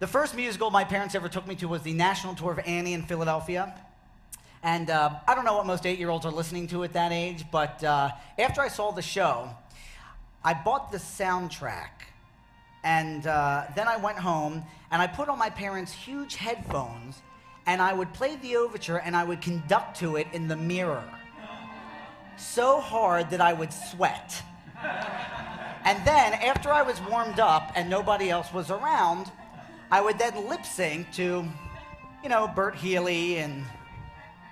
The first musical my parents ever took me to was the national tour of Annie in Philadelphia. And uh, I don't know what most eight year olds are listening to at that age, but uh, after I saw the show, I bought the soundtrack. And uh, then I went home and I put on my parents' huge headphones and I would play the overture and I would conduct to it in the mirror. So hard that I would sweat. And then, after I was warmed up and nobody else was around, I would then lip sync to, you know, Bert Healy and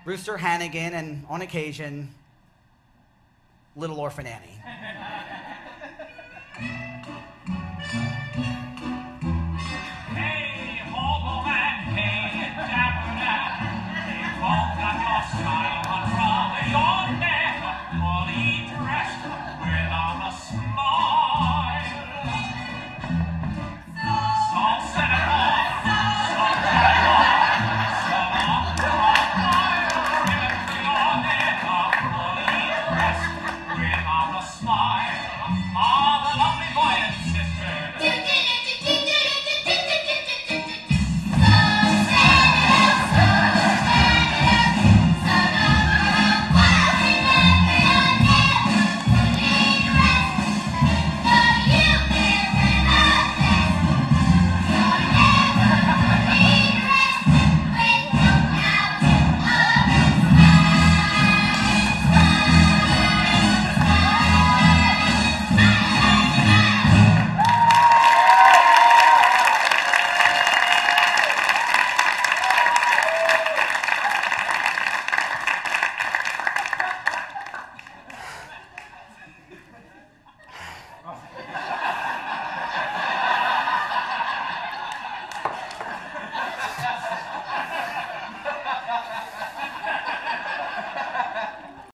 Rooster Hannigan and, on occasion, Little Orphan Annie.